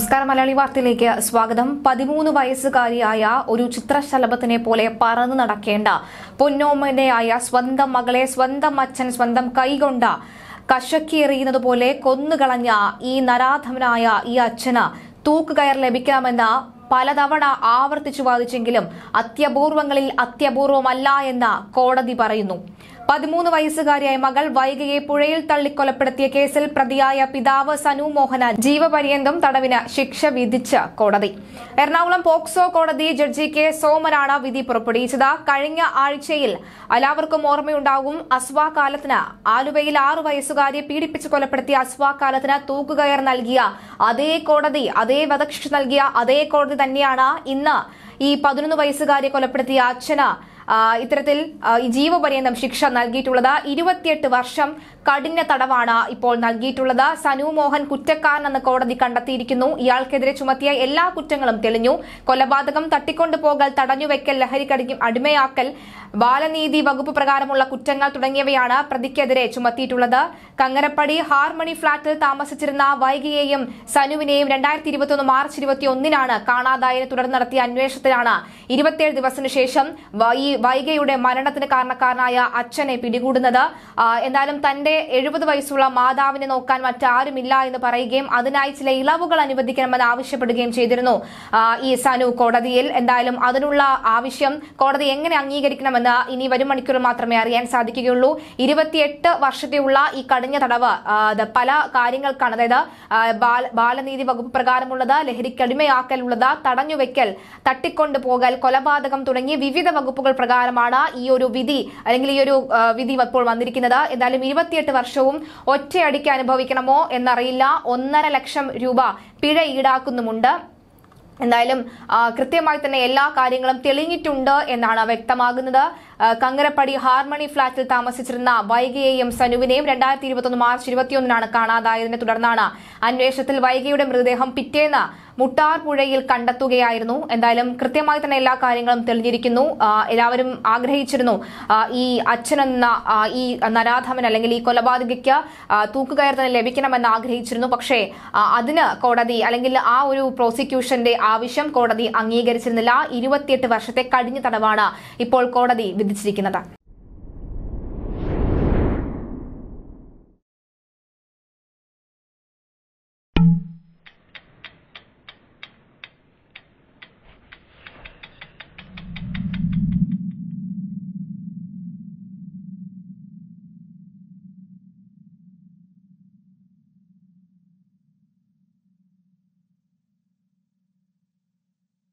നമസ്കാരം. മലയാളി വാർത്തയിലേക്ക് സ്വാഗതം. പതിമൂന്ന് വയസ്സുകാരിയായ ഒരു ചിത്രശലഭത്തിനെ പോലെ പറന്നു നടക്കേണ്ട പൊന്നോമനയായ സ്വന്തം മകളെ സ്വന്തം അച്ഛൻ സ്വന്തം കൈകൊണ്ട കശക്കി എറിയുന്നത് പോലെ കൊന്നുകളഞ്ഞ ഈ നരാധമനായ ഈ അച്ഛന് തൂക്കുകയർ ലഭിക്കാമെന്ന പലതവണ ആവർത്തിച്ചു വാദിച്ചെങ്കിലും അത്യപൂർവങ്ങളിൽ അത്യപൂർവമല്ല എന്ന് കോടതി പറയുന്നു. പതിമൂന്ന് വയസ്സുകാരിയായ മകൾ വൈകിയെ പുഴയിൽ തള്ളിക്കൊലപ്പെടുത്തിയ കേസിൽ പ്രതിയായ പിതാവ് സനു മോഹന ജീവപര്യന്തം തടവിന് ശിക്ഷ വിധിച്ച കോടതി. എറണാകുളം പോക്സോ കോടതി ജഡ്ജി കെ സോമനാണ് വിധി പുറപ്പെടുവിച്ചത്. കഴിഞ്ഞ ആഴ്ചയിൽ എല്ലാവർക്കും ഓർമ്മയുണ്ടാകും അസ്വാ കാലത്തിന് ആലുവയിൽ ആറു വയസ്സുകാരിയെ പീഡിപ്പിച്ച് കൊലപ്പെടുത്തിയ അസ്വാ കാലത്തിന് തൂക്കുകയർ നൽകിയ അതേ കോടതി അതേ വധശിക്ഷ നൽകിയ അതേ കോടതി തന്നെയാണ് ഇന്ന് ഈ പതിനൊന്ന് വയസ്സുകാരിയെ കൊലപ്പെടുത്തിയ അച്ഛന് ഇത്തരത്തിൽ ജീവപര്യന്തം ശിക്ഷ നൽകിയിട്ടുള്ളത് ഇരുപത്തിയെട്ട് വർഷം കഠിന തടവാണ് ഇപ്പോൾ നൽകിയിട്ടുള്ളത്. സനു മോഹൻ കുറ്റക്കാരനെന്ന് കോടതി കണ്ടെത്തിയിരിക്കുന്നു. ഇയാൾക്കെതിരെ ചുമത്തിയ എല്ലാ കുറ്റങ്ങളും തെളിഞ്ഞു. കൊലപാതകം തട്ടിക്കൊണ്ടുപോകൽ തടഞ്ഞുവെക്കൽ ലഹരിക്കടിക്കും അടിമയാക്കൽ ബാലനീതി വകുപ്പ് പ്രകാരമുള്ള കുറ്റങ്ങൾ തുടങ്ങിയവയാണ് പ്രതിക്കെതിരെ ചുമത്തിയിട്ടുള്ളത്. കങ്ങരപ്പടി ഹാർമണി ഫ്ളാറ്റിൽ താമസിച്ചിരുന്ന വൈകിയെയും സനുവിനെയും രണ്ടായിരത്തി ഇരുപത്തിയൊന്ന് മാർച്ച് ഇരുപത്തിയൊന്നിനാണ് കാണാതായതിനെ തുടർന്ന് നടത്തിയ അന്വേഷണത്തിലാണ് ഇരുപത്തിയേഴ് ദിവസത്തിനു ശേഷം ഈ വൈഗയുടെ മരണത്തിന് കാരണക്കാരനായ അച്ഛനെ പിടികൂടുന്നത്. എന്നാലും തന്റെ എഴുപത് വയസ്സുള്ള മാതാവിനെ നോക്കാൻ മറ്റാരുമില്ല എന്ന് പറയുകയും അതിനായി ചില ഇളവുകൾ അനുവദിക്കണമെന്ന് ആവശ്യപ്പെടുകയും ചെയ്തിരുന്നു. ഈ സനു കോടതിയിൽ. എന്തായാലും അതിനുള്ള ആവശ്യം കോടതി എങ്ങനെ അംഗീകരിക്കണമെന്ന് ഇനി വരും മണിക്കൂറിൽ മാത്രമേ അറിയാൻ സാധിക്കുകയുള്ളൂ. ഇരുപത്തിയെട്ട് വർഷത്തെയുള്ള ഈ കടിഞ്ഞ തടവ് പല കാര്യങ്ങൾക്കാണ്. അതായത് ബാലനീതി വകുപ്പ് പ്രകാരമുള്ളത് ലഹരിക്കടിമയാക്കലുള്ളത് തടഞ്ഞുവെക്കൽ തട്ടിക്കൊണ്ടുപോകൽ കൊലപാതകം തുടങ്ങി വിവിധ വകുപ്പുകൾ പ്രകാരമാണ് ഈ ഒരു വിധി അല്ലെങ്കിൽ ഈ ഒരു വിധി ഇപ്പോൾ വന്നിരിക്കുന്നത്. എന്തായാലും ഇരുപത്തിയെട്ട് വർഷവും ഒറ്റയടിക്ക് അനുഭവിക്കണമോ എന്നറിയില്ല. ഒന്നര ലക്ഷം രൂപ പിഴ ഈടാക്കുന്നുമുണ്ട്. എന്തായാലും കൃത്യമായി തന്നെ എല്ലാ കാര്യങ്ങളും തെളിഞ്ഞിട്ടുണ്ട് എന്നാണ് വ്യക്തമാകുന്നത്. കങ്ങരപ്പടി ഹാർമണി ഫ്ളാറ്റിൽ താമസിച്ചിരുന്ന വൈഗയെയും സനുവിനെയും രണ്ടായിരത്തി ഇരുപത്തൊന്ന് മാർച്ച് ഇരുപത്തിയൊന്നിനാണ് കാണാതായതിനെ തുടർന്നാണ് അന്വേഷണത്തിൽ വൈഗയുടെ മൃതദേഹം പിറ്റേന്ന് മുട്ടാർ പുഴയിൽ കണ്ടെത്തുകയായിരുന്നു. എന്തായാലും കൃത്യമായി തന്നെ എല്ലാ കാര്യങ്ങളും തെളിഞ്ഞിരിക്കുന്നു. എല്ലാവരും ആഗ്രഹിച്ചിരുന്നു ഈ അച്ഛനെന്ന ഈ നരാധമൻ അല്ലെങ്കിൽ ഈ കൊലപാതകയ്ക്ക് തൂക്കുകയർ തന്നെ ലഭിക്കണമെന്ന് ആഗ്രഹിച്ചിരുന്നു. പക്ഷേ അതിന് കോടതി അല്ലെങ്കിൽ ആ ഒരു പ്രോസിക്യൂഷന്റെ ആവശ്യം കോടതി അംഗീകരിച്ചിരുന്നില്ല. ഇരുപത്തിയെട്ട് വർഷത്തെ കഴിഞ്ഞ തടവാണ് ഇപ്പോൾ കോടതി വിധിച്ചിരിക്കുന്നത്.